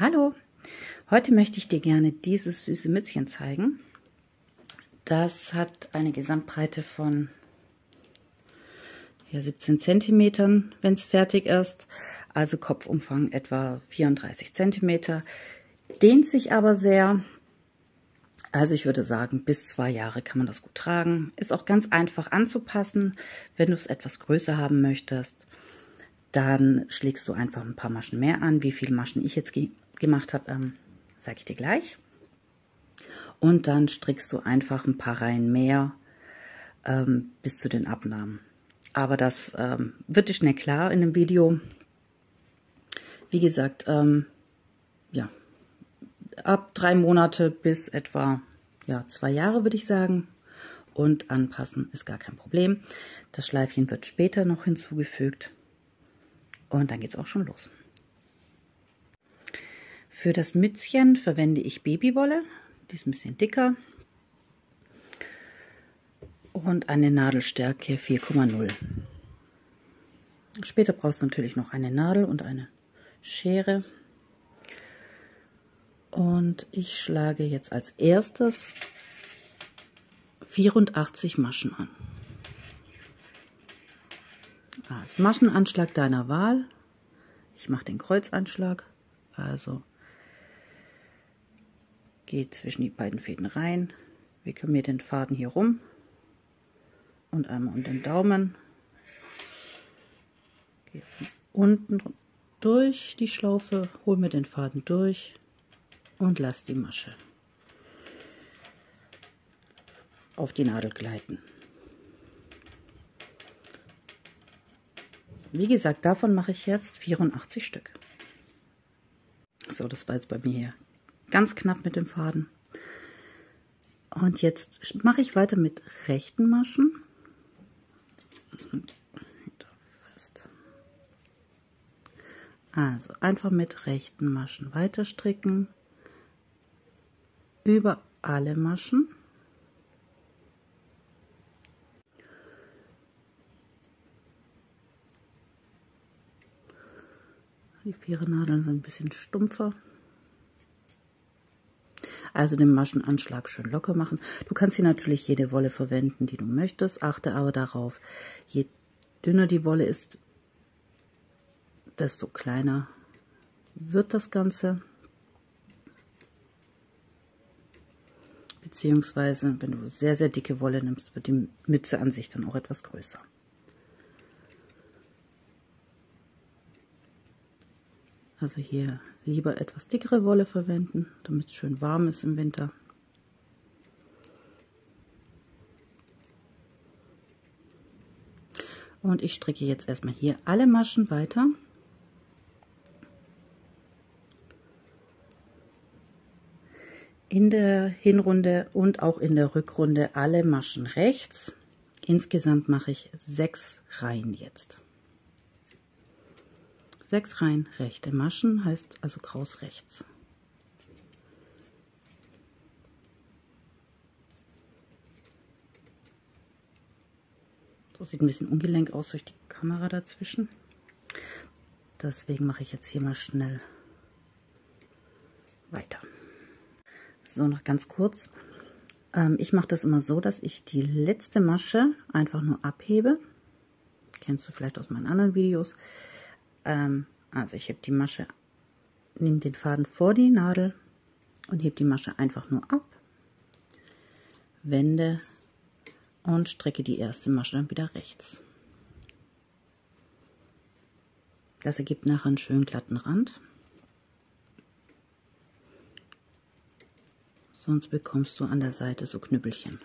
Hallo, heute möchte ich dir gerne dieses süße Mützchen zeigen. Das hat eine Gesamtbreite von ja, 17 cm, wenn es fertig ist. Also Kopfumfang etwa 34 cm. Dehnt sich aber sehr. Also ich würde sagen, bis zwei Jahre kann man das gut tragen. Ist auch ganz einfach anzupassen, wenn du es etwas größer haben möchtest. Dann schlägst du einfach ein paar Maschen mehr an. Wie viele Maschen ich jetzt gemacht habe, ähm, sage ich dir gleich. Und dann strickst du einfach ein paar Reihen mehr ähm, bis zu den Abnahmen. Aber das ähm, wird dir schnell klar in dem Video. Wie gesagt, ähm, ja, ab drei Monate bis etwa ja, zwei Jahre würde ich sagen. Und anpassen ist gar kein Problem. Das Schleifchen wird später noch hinzugefügt. Und dann geht es auch schon los. Für das Mützchen verwende ich Babywolle. Die ist ein bisschen dicker. Und eine Nadelstärke 4,0. Später brauchst du natürlich noch eine Nadel und eine Schere. Und ich schlage jetzt als erstes 84 Maschen an. Also Maschenanschlag deiner Wahl. Ich mache den Kreuzanschlag. Also gehe zwischen die beiden Fäden rein, wickel mir den Faden hier rum und einmal um den Daumen. Gehe von unten durch die Schlaufe, hole mir den Faden durch und lasse die Masche auf die Nadel gleiten. Wie gesagt, davon mache ich jetzt 84 Stück. So, das war jetzt bei mir ganz knapp mit dem Faden. Und jetzt mache ich weiter mit rechten Maschen. Also einfach mit rechten Maschen weiter stricken über alle Maschen. Die vier Nadeln sind ein bisschen stumpfer. Also den Maschenanschlag schön locker machen. Du kannst hier natürlich jede Wolle verwenden, die du möchtest. Achte aber darauf, je dünner die Wolle ist, desto kleiner wird das Ganze. Beziehungsweise, wenn du sehr, sehr dicke Wolle nimmst, wird die Mütze an sich dann auch etwas größer. Also hier lieber etwas dickere Wolle verwenden, damit es schön warm ist im Winter. Und ich stricke jetzt erstmal hier alle Maschen weiter. In der Hinrunde und auch in der Rückrunde alle Maschen rechts. Insgesamt mache ich sechs Reihen jetzt. Sechs Reihen rechte Maschen heißt also Kraus rechts. So sieht ein bisschen ungelenk aus durch die Kamera dazwischen. Deswegen mache ich jetzt hier mal schnell weiter. So, noch ganz kurz. Ähm, ich mache das immer so, dass ich die letzte Masche einfach nur abhebe. Kennst du vielleicht aus meinen anderen Videos. Ähm, also ich heb die Masche, nehme den Faden vor die Nadel und heb die Masche einfach nur ab, wende und strecke die erste Masche dann wieder rechts. Das ergibt nachher einen schönen glatten Rand. Sonst bekommst du an der Seite so Knüppelchen.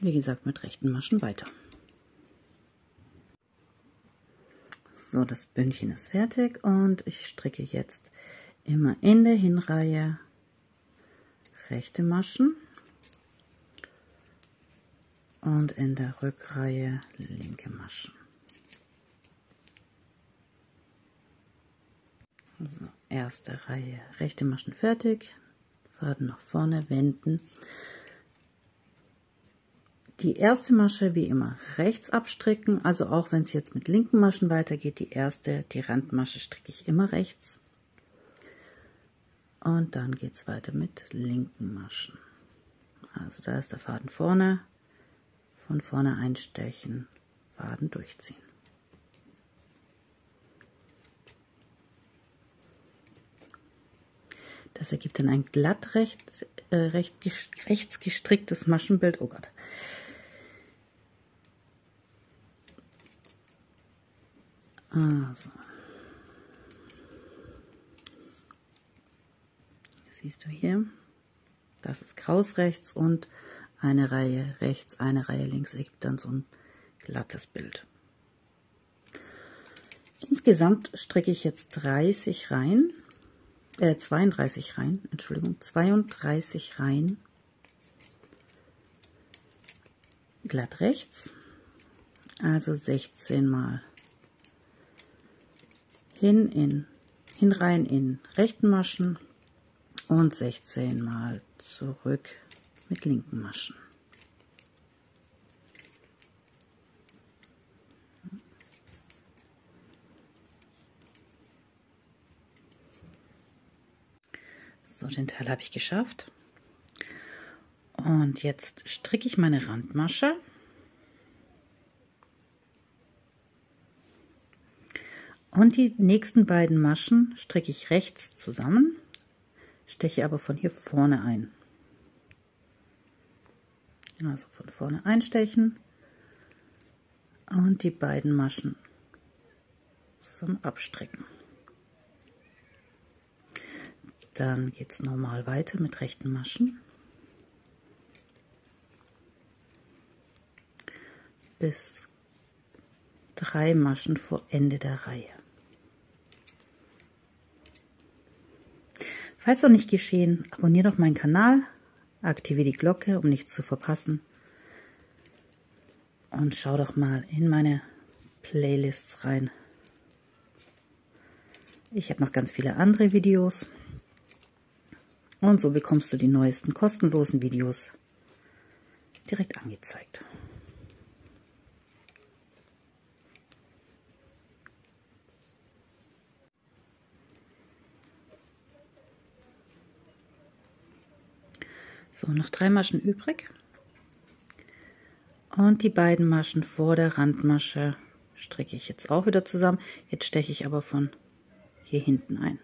Wie gesagt, mit rechten Maschen weiter. So, das Bündchen ist fertig und ich stricke jetzt immer in der Hinreihe rechte Maschen und in der Rückreihe linke Maschen. So, erste Reihe rechte Maschen fertig, Faden nach vorne wenden, die erste Masche wie immer rechts abstricken, also auch wenn es jetzt mit linken Maschen weitergeht, die erste, die Randmasche stricke ich immer rechts. Und dann geht es weiter mit linken Maschen. Also da ist der Faden vorne, von vorne einstechen, Faden durchziehen. Das ergibt dann ein glatt recht, äh, recht, rechts gestricktes Maschenbild. Oh Gott. Also. Siehst du hier? Das ist kraus rechts und eine Reihe rechts, eine Reihe links ergibt dann so ein glattes Bild. Insgesamt stricke ich jetzt 30 Reihen, äh 32 Reihen, Entschuldigung, 32 Reihen glatt rechts, also 16 mal hin in hinreihen in rechten Maschen und 16 mal zurück mit linken Maschen. So, den Teil habe ich geschafft. Und jetzt stricke ich meine Randmasche. Und die nächsten beiden Maschen stricke ich rechts zusammen, steche aber von hier vorne ein. Also von vorne einstechen und die beiden Maschen zusammen abstricken. Dann geht es normal weiter mit rechten Maschen. Bis drei Maschen vor Ende der Reihe. Falls noch nicht geschehen, abonniere doch meinen Kanal, aktiviere die Glocke, um nichts zu verpassen. Und schau doch mal in meine Playlists rein. Ich habe noch ganz viele andere Videos. Und so bekommst du die neuesten kostenlosen Videos direkt angezeigt. So, noch drei Maschen übrig. Und die beiden Maschen vor der Randmasche stricke ich jetzt auch wieder zusammen. Jetzt steche ich aber von hier hinten ein.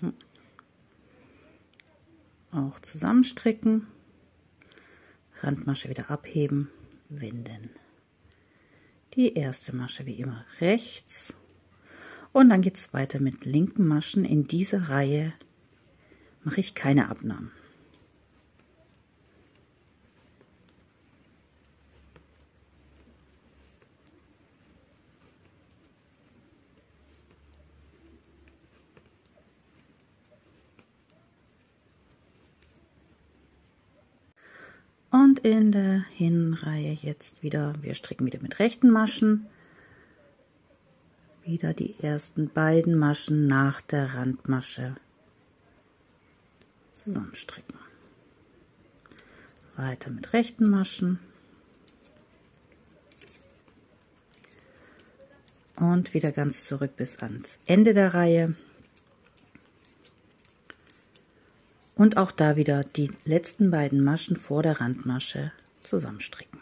Hm auch zusammenstricken, Randmasche wieder abheben, wenden. Die erste Masche wie immer rechts und dann geht es weiter mit linken Maschen. In dieser Reihe mache ich keine Abnahmen. Und in der Hinreihe jetzt wieder, wir stricken wieder mit rechten Maschen, wieder die ersten beiden Maschen nach der Randmasche zusammenstricken. Weiter mit rechten Maschen. Und wieder ganz zurück bis ans Ende der Reihe. Und auch da wieder die letzten beiden Maschen vor der Randmasche zusammenstricken.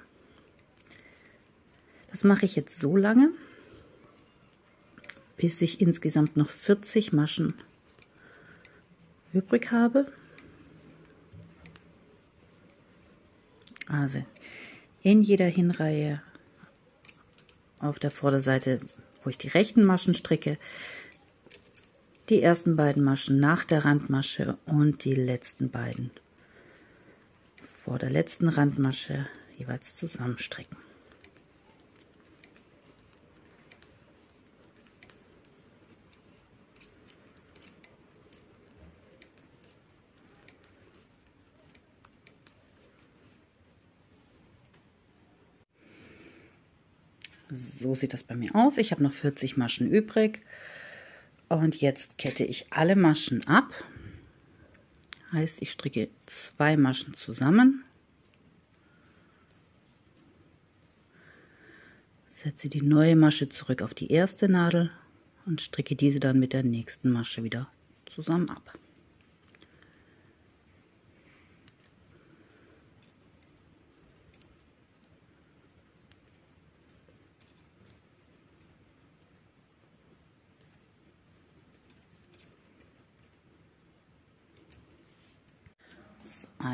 Das mache ich jetzt so lange, bis ich insgesamt noch 40 Maschen übrig habe. Also in jeder Hinreihe auf der Vorderseite, wo ich die rechten Maschen stricke, die ersten beiden Maschen nach der Randmasche und die letzten beiden vor der letzten Randmasche jeweils zusammenstricken. So sieht das bei mir aus. Ich habe noch 40 Maschen übrig. Und jetzt kette ich alle Maschen ab. Heißt, ich stricke zwei Maschen zusammen. Setze die neue Masche zurück auf die erste Nadel und stricke diese dann mit der nächsten Masche wieder zusammen ab.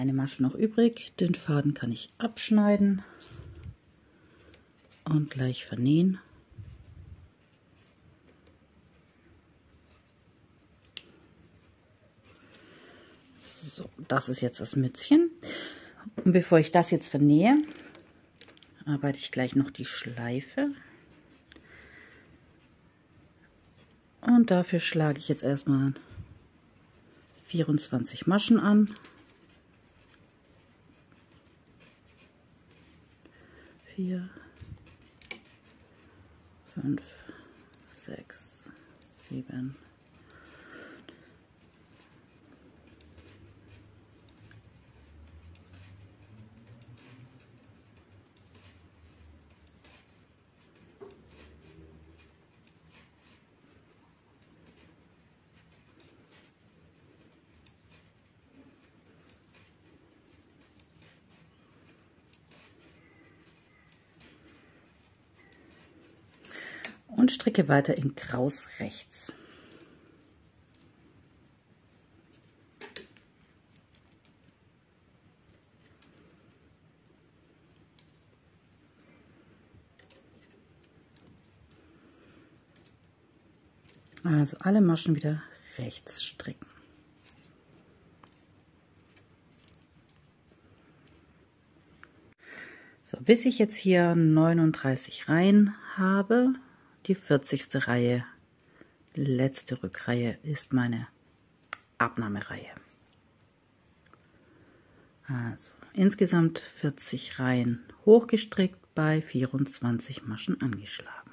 Eine Masche noch übrig. Den Faden kann ich abschneiden und gleich vernähen. So, das ist jetzt das Mützchen. Und bevor ich das jetzt vernähe, arbeite ich gleich noch die Schleife. Und dafür schlage ich jetzt erstmal 24 Maschen an. Vier, fünf, sechs, sieben, und stricke weiter in Kraus rechts. Also alle Maschen wieder rechts stricken. So, bis ich jetzt hier 39 Reihen habe, die 40. Reihe, letzte Rückreihe ist meine Abnahmereihe. Also insgesamt 40 Reihen hochgestrickt bei 24 Maschen angeschlagen.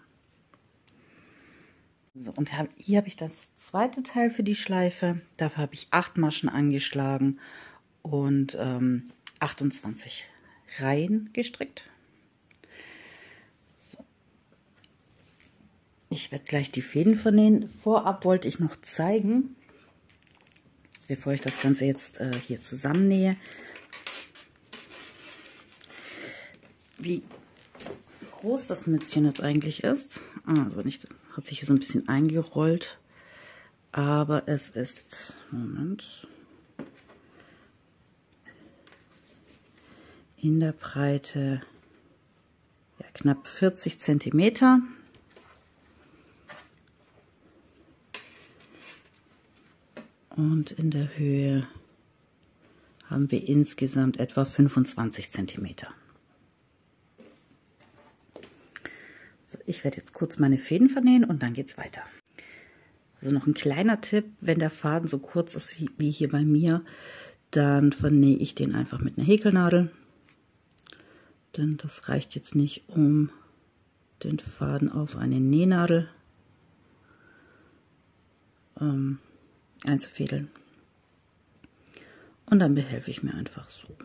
So, und hier habe ich das zweite Teil für die Schleife. Dafür habe ich 8 Maschen angeschlagen und ähm, 28 Reihen gestrickt. Ich werde gleich die Fäden vernähen. Vorab wollte ich noch zeigen, bevor ich das Ganze jetzt äh, hier zusammennähe, wie groß das Mützchen jetzt eigentlich ist. Also nicht, hat sich hier so ein bisschen eingerollt, aber es ist, Moment, in der Breite ja, knapp 40 Zentimeter. Und in der Höhe haben wir insgesamt etwa 25 cm. So, ich werde jetzt kurz meine Fäden vernähen und dann geht es weiter. Also noch ein kleiner Tipp, wenn der Faden so kurz ist wie hier bei mir, dann vernähe ich den einfach mit einer Häkelnadel. Denn das reicht jetzt nicht, um den Faden auf eine Nähnadel ähm, einzufädeln. Und dann behelfe ich mir einfach so.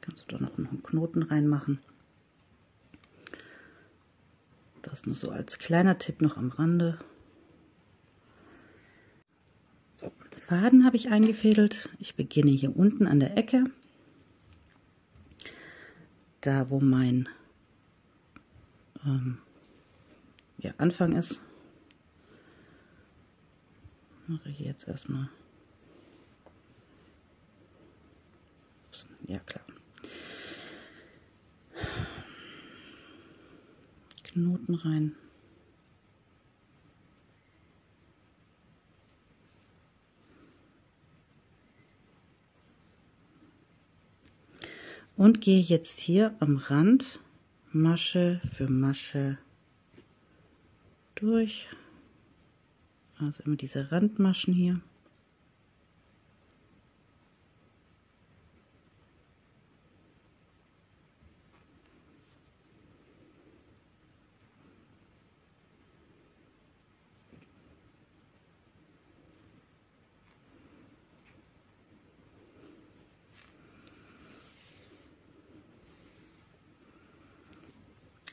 Kannst du da noch einen Knoten reinmachen. Das nur so als kleiner Tipp noch am Rande. Faden habe ich eingefädelt. Ich beginne hier unten an der Ecke, da wo mein ähm, ja, Anfang ist. Mache ich jetzt erstmal. Ja klar. Knoten rein. Und gehe jetzt hier am Rand Masche für Masche durch. Also immer diese Randmaschen hier.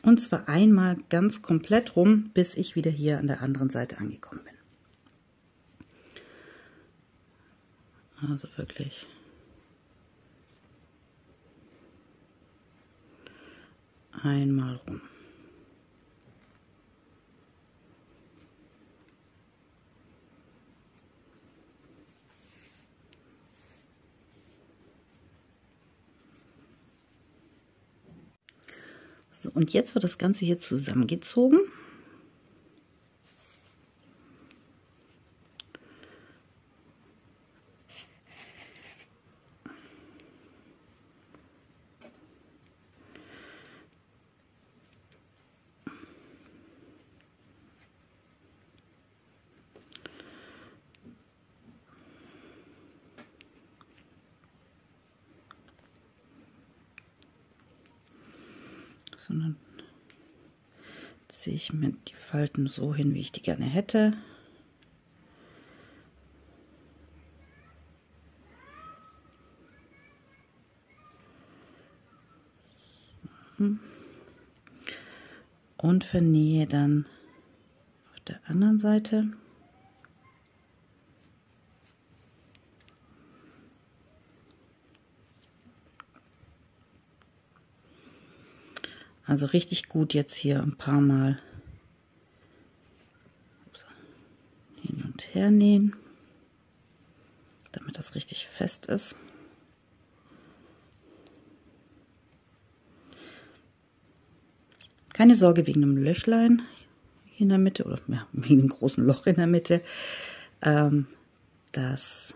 Und zwar einmal ganz komplett rum, bis ich wieder hier an der anderen Seite angekommen bin. Also wirklich. Einmal rum. Und jetzt wird das Ganze hier zusammengezogen. Ich mir die Falten so hin, wie ich die gerne hätte. Und vernähe dann auf der anderen Seite. Also richtig gut jetzt hier ein paar Mal hin und her nähen, damit das richtig fest ist. Keine Sorge wegen einem Löchlein in der Mitte oder ja, wegen einem großen Loch in der Mitte. Ähm, das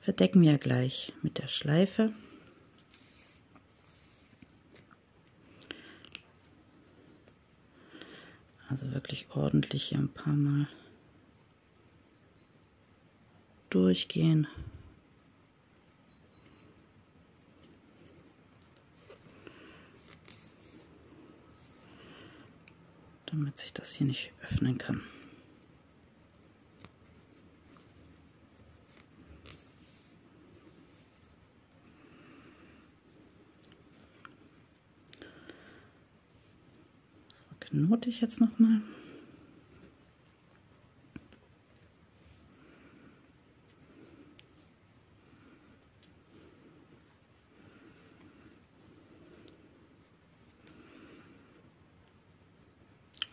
verdecken wir gleich mit der Schleife. Also wirklich ordentlich hier ein paar Mal durchgehen. Damit sich das hier nicht öffnen kann. knote ich jetzt noch mal.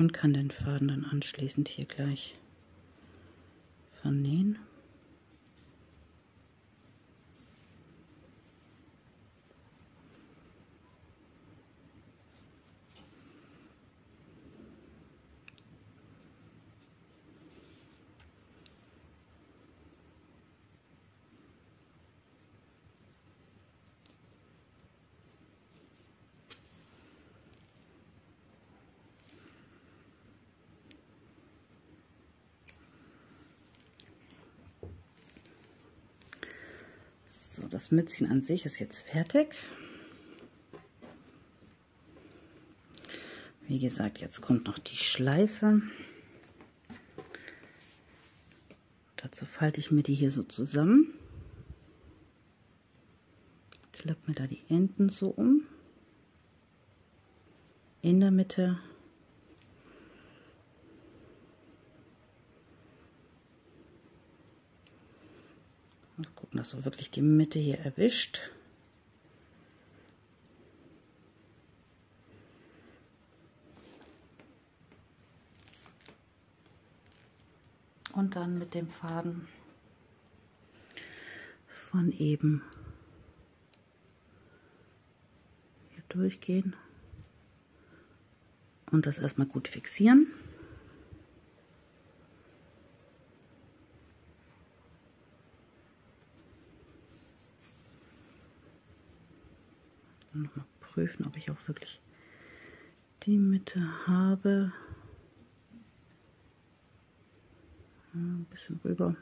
Und kann den Faden dann anschließend hier gleich vernähen. Das Mützchen an sich ist jetzt fertig. Wie gesagt, jetzt kommt noch die Schleife. Dazu falte ich mir die hier so zusammen. Klappe mir da die Enden so um. In der Mitte so wirklich die Mitte hier erwischt. Und dann mit dem Faden von eben hier durchgehen und das erstmal gut fixieren. Nochmal prüfen, ob ich auch wirklich die Mitte habe. Ein bisschen rüber.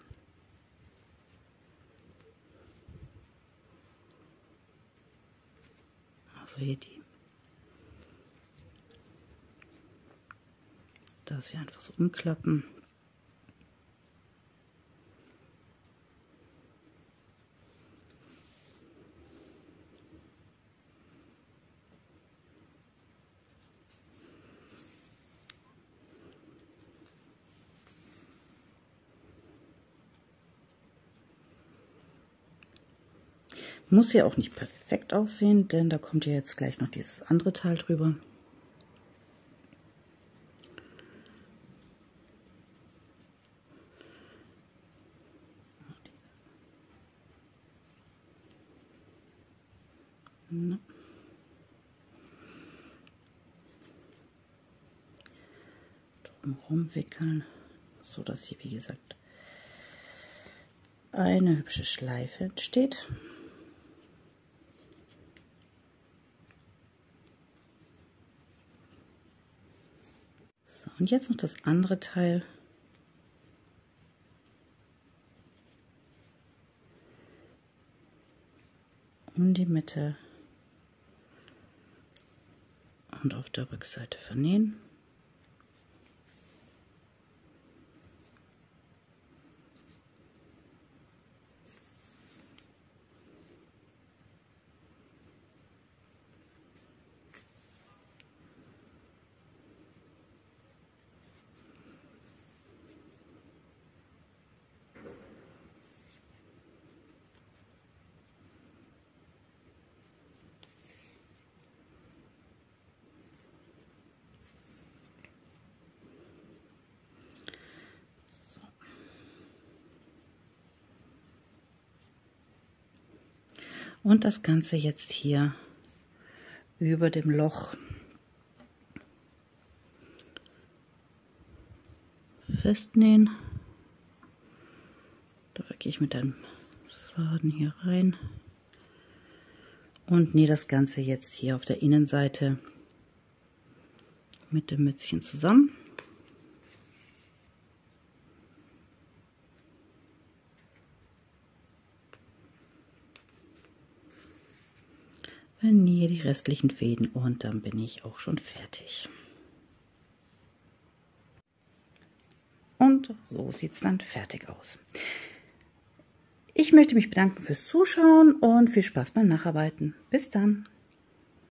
Also hier die. Das hier einfach so umklappen. Muss ja auch nicht perfekt aussehen, denn da kommt ja jetzt gleich noch dieses andere Teil drüber. Drum wickeln, so dass hier wie gesagt eine hübsche Schleife entsteht. So, und jetzt noch das andere Teil. Um die Mitte und auf der Rückseite vernähen. Und das Ganze jetzt hier über dem Loch festnähen. Da gehe ich mit einem Faden hier rein und nähe das Ganze jetzt hier auf der Innenseite mit dem Mützchen zusammen. Vernähe die restlichen Fäden und dann bin ich auch schon fertig. Und so sieht es dann fertig aus. Ich möchte mich bedanken fürs Zuschauen und viel Spaß beim Nacharbeiten. Bis dann.